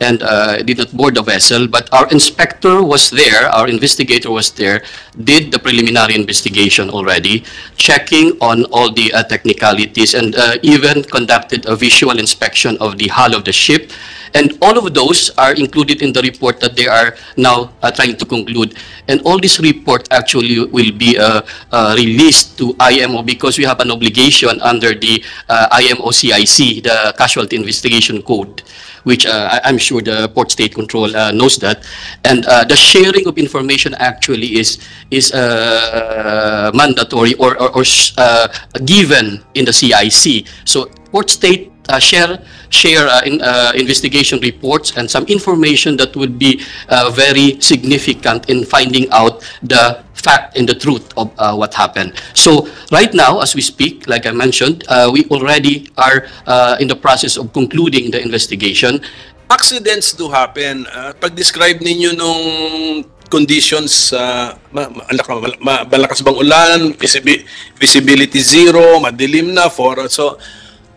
and uh, did not board the vessel, but our inspector was there, our investigator was there, did the preliminary investigation already, checking on all the uh, technicalities and uh, even conducted a visual inspection of the hull of the ship. And all of those are included in the report that they are now uh, trying to conclude. And all this report actually will be uh, uh, released to IMO because we have an obligation under the IMO CIC, the Casualty Investigation Code, which uh, I- I'm sure the Port State Control uh, knows that. And uh, the sharing of information actually is is mandatory or or, or given in the CIC. So Port State share share uh, in, uh, investigation reports and some information that would be uh, very significant in finding out the fact and the truth of uh, what happened. So right now, as we speak, like I mentioned, uh, we already are uh, in the process of concluding the investigation. Accidents do happen. Uh, pag-describe ninyo nung conditions, uh, ma- ma- ma- ma- malakas bang ulan, visibi- visibility zero, madilim na, for, so,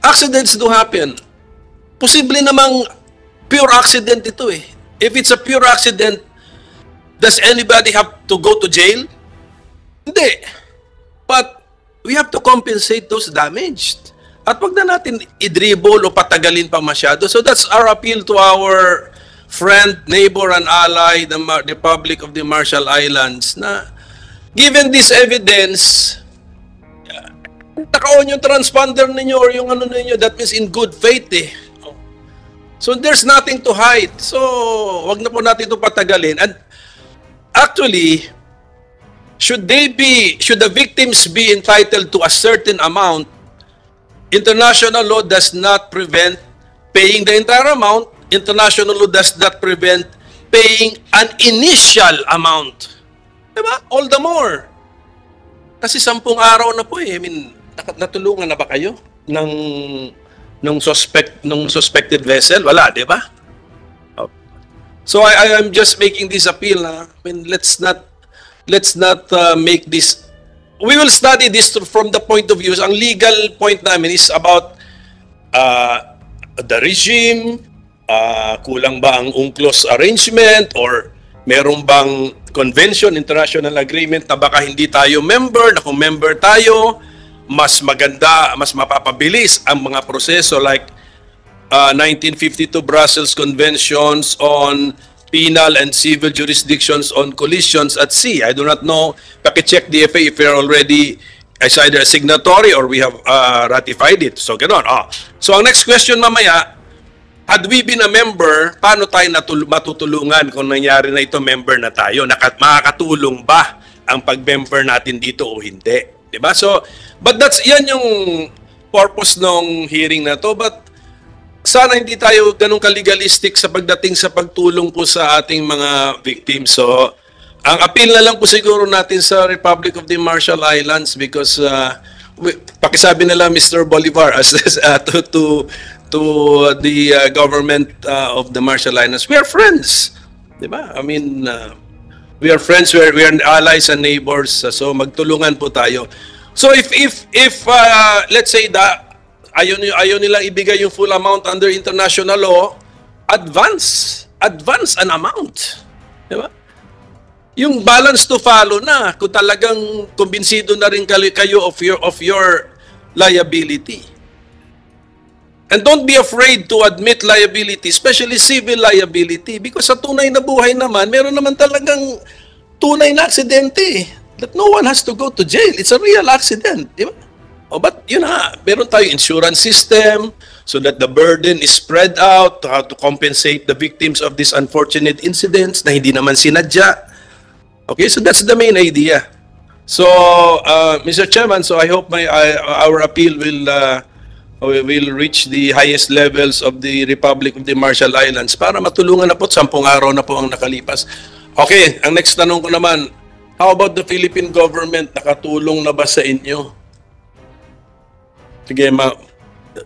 accidents do happen. Posible namang pure accident ito eh. If it's a pure accident, does anybody have to go to jail? Hindi. But we have to compensate those damaged. At wag na natin i-dribble o patagalin pa masyado. So that's our appeal to our friend, neighbor, and ally, the Republic of the Marshall Islands, na given this evidence, naka-on yung transponder ninyo or yung ano ninyo, that means in good faith eh. So there's nothing to hide. So wag na po natin ito patagalin. And actually, should they be, should the victims be entitled to a certain amount, international law does not prevent paying the entire amount. International law does not prevent paying an initial amount. Diba? All the more. Kasi sampung araw na po eh. I mean, natulungan na ba kayo ng nung suspect nung suspected vessel? Wala, di ba? Oh. So I, I am just making this appeal na I mean, let's not let's not uh, make this we will study this from the point of view ang legal point namin is about uh, the regime uh, kulang ba ang UNCLOS arrangement or meron bang convention international agreement na baka hindi tayo member na kung member tayo mas maganda mas mapapabilis ang mga proseso like uh, 1952 Brussels Conventions on penal and civil jurisdictions on collisions at sea. I do not know. Paki-check DFA if we're already as either a signatory or we have uh, ratified it. So, gano'n. Ah. So, ang next question mamaya, had we been a member, paano tayo natul- matutulungan kung nangyari na ito member na tayo? Nakat makakatulong ba ang pag-member natin dito o hindi? 'Di ba? So, but that's yan yung purpose ng hearing na to. But sana hindi tayo ganun kalegalistic sa pagdating sa pagtulong po sa ating mga victims. So, ang appeal na lang po siguro natin sa Republic of the Marshall Islands because uh, we, pakisabi nila Mr. Bolivar as uh, to to to the uh, government uh, of the Marshall Islands. We are friends. 'Di ba? I mean, uh, we are friends, we are, we are allies and neighbors. uh, So magtulungan po tayo. So if if if uh, let's say that ayaw, ni- ayaw nilang ibigay yung full amount under international law, advance. Advance an amount. Di ba? Yung balance to follow na kung talagang kumbinsido na rin kayo of your of your liability. And don't be afraid to admit liability, especially civil liability because sa tunay na buhay naman, meron naman talagang tunay na aksidente eh, that no one has to go to jail. It's a real accident. Di ba? O but yun na, meron tayong insurance system so that the burden is spread out to how to compensate the victims of these unfortunate incidents na hindi naman sinadya. Okay, so that's the main idea. So, uh, Mr. Chairman, so I hope my I, our appeal will uh, will will reach the highest levels of the Republic of the Marshall Islands para matulungan na po, sampung araw na po ang nakalipas. Okay, ang next tanong ko naman, how about the Philippine government? Nakatulong na ba sa inyo? Sige, ma,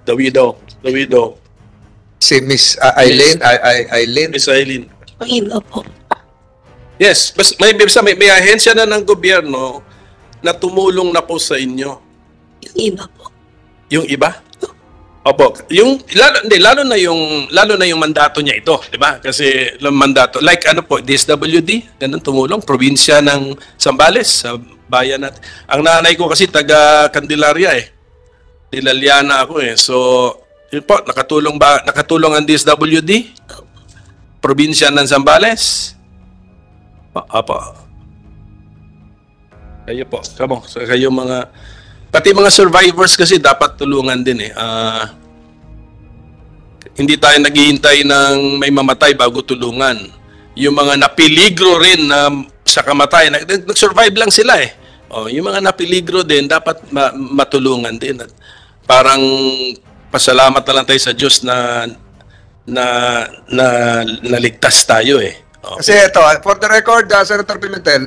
the widow, the widow. Si Miss uh, Eileen, I, I, Eileen. Miss Eileen. Mahilo po. Yes, bas, may, may, may ahensya na ng gobyerno na tumulong na po sa inyo. Yung iba po. Yung iba? Opo, yung lalo hindi lalo na yung lalo na yung mandato niya ito, 'di ba? Kasi yung mandato like ano po, DSWD, ganun tumulong probinsya ng Sambales sa bayan natin. Ang nanay ko kasi taga Candelaria eh. Dilaliana ako eh. So, yun po, nakatulong ba nakatulong ang DSWD? Probinsya ng Sambales? Apo. Kayo po, kamo, kayo mga pati mga survivors kasi dapat tulungan din eh. Ah, hindi tayo naghihintay ng may mamatay bago tulungan. Yung mga napiligro rin na sa kamatayan, nag- nag-survive lang sila eh. Oh, yung mga napiligro din dapat ma- matulungan din. At parang pasalamat na lang tayo sa Diyos na na na naligtas tayo eh. Kasi ito, for the record, uh, Senator Pimentel,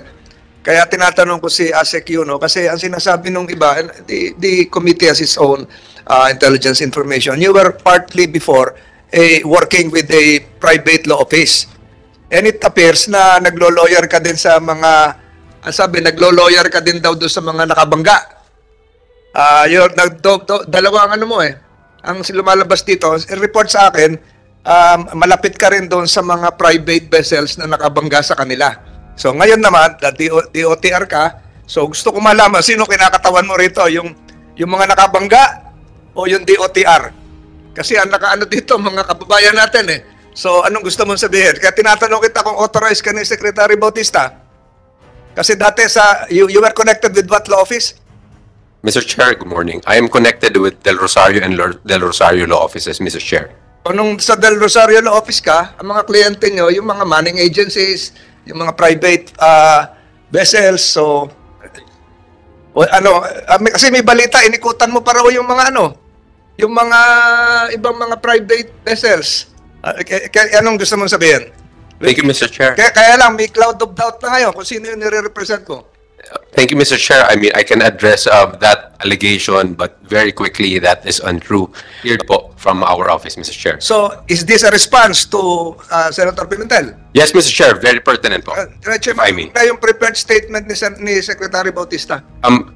kaya tinatanong ko si ASEC Yuno, kasi ang sinasabi nung iba, the, the committee has its own uh, intelligence information. You were partly before a, working with a private law office. And it appears na naglo-lawyer ka din sa mga, ang sabi, naglo-lawyer ka din daw doon sa mga nakabangga. Ah, yun, nag, do, do, dalawang ano mo eh. Ang lumalabas dito, report sa akin, um, malapit ka rin doon sa mga private vessels na nakabangga sa kanila. So ngayon naman, DOTR ka, so gusto ko malaman sino kinakatawan mo rito, yung yung mga nakabangga o yung DOTR. Kasi ang nakaano dito, mga kababayan natin eh. So anong gusto mong sabihin? Kaya tinatanong kita kung authorized ka ni Secretary Bautista. Kasi dati sa, you, you were connected with what law office? Mr. Chair, good morning. I am connected with Del Rosario and Del Rosario Law Offices, Mr. Chair. O nung sa Del Rosario Law Office ka, ang mga kliyente nyo, yung mga manning agencies, yung mga private uh, vessels, so... Ano, ah, kasi may balita, inikutan mo pa raw yung mga ano, yung mga ibang mga private vessels. K- anong gusto mong sabihin? Thank you, Mr. Chair. Kaya, kaya lang, may cloud of doubt na ngayon kung sino yung nire-represent mo. Thank you, Mr. Chair. I mean, I can address uh, that allegation, but very quickly, that is untrue. Here po from our office, Mr. Chair. So, is this a response to uh, Senator Pimentel? Yes, Mr. Chair, very pertinent po. Diretso If I may. na yung prepared statement ni, Sen- ni Secretary Bautista. Um,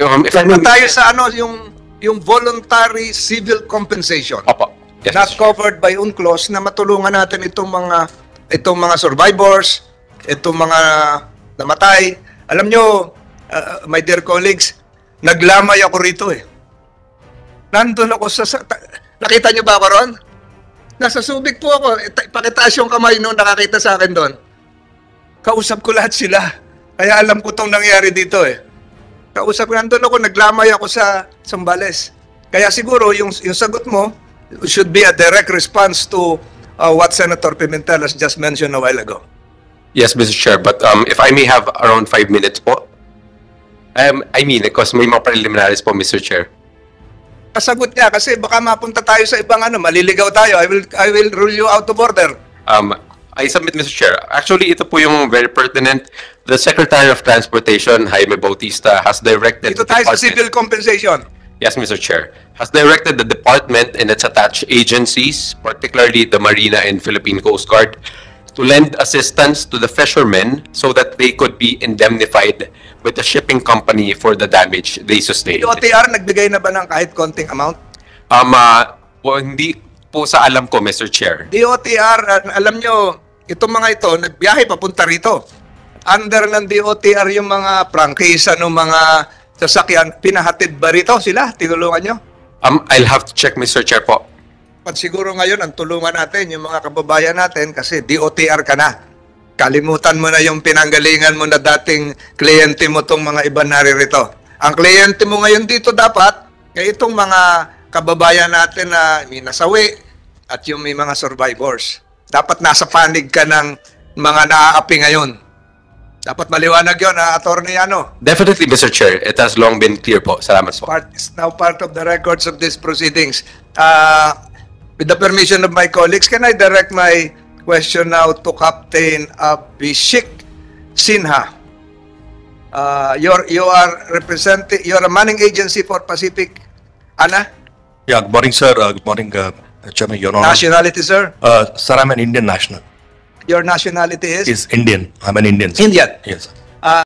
um, if I may, Na tayo sa ano, yung, yung voluntary civil compensation. Opo. Yes, not covered by UNCLOS na matulungan natin itong mga itong mga survivors, itong mga namatay. Alam nyo, uh, my dear colleagues, naglamay ako rito eh. Nandun ako sa... sa ta- nakita nyo ba ako ron? Nasa Subic po ako. Ita- Pakitaas yung kamay noon, nakakita sa akin doon. Kausap ko lahat sila. Kaya alam ko tong nangyari dito eh. Kausap ko, nandun ako, naglamay ako sa Sambales. Kaya siguro, yung, yung sagot mo should be a direct response to uh, what Senator Pimentel has just mentioned a while ago. Yes, Mr. Chair, but um, if I may have around five minutes po. Um, I mean, because may mga preliminaries po, Mr. Chair. Kasagot niya kasi baka mapunta tayo sa ibang ano, maliligaw tayo. I will I will rule you out of order. Um, I submit, Mr. Chair. Actually, ito po yung very pertinent. The Secretary of Transportation, Jaime Bautista, has directed the tayo sa civil compensation. Yes, Mr. Chair. Has directed the department and its attached agencies, particularly the Marina and Philippine Coast Guard, to lend assistance to the fishermen so that they could be indemnified with the shipping company for the damage they sustained. Yung OTR nagbigay na ba ng kahit konting amount? Um, uh, well, hindi po sa alam ko, Mr. Chair. DOTR, alam nyo, itong mga ito, nagbiyahe papunta rito. Under ng DOTR yung mga prangkisa ng mga sasakyan, pinahatid ba rito sila? Tinulungan nyo? Um, I'll have to check, Mr. Chair po. At siguro ngayon, ang tulungan natin, yung mga kababayan natin, kasi DOTR ka na. Kalimutan mo na yung pinanggalingan mo na dating kliyente mo tong mga iba naririto. Ang kliyente mo ngayon dito dapat, kaya itong mga kababayan natin na may nasawi at yung may mga survivors. Dapat nasa panig ka ng mga naaapi ngayon. Dapat maliwanag yun, ha, Attorney ano. Definitely, Mr. Chair. It has long been clear po. Salamat po. part is now part of the records of these proceedings. Uh, with the permission of my colleagues, can I direct my question now to Captain Abhishek Sinha? Uh, you're, you are representing, you're a manning agency for Pacific, Anna? Yeah, good morning, sir. Uh, good morning, uh, Chairman, Your Honor. Nationality, sir? Uh, sir, I'm an Indian national. Your nationality is? Is Indian. I'm an Indian. sir. Indian? Yes. sir.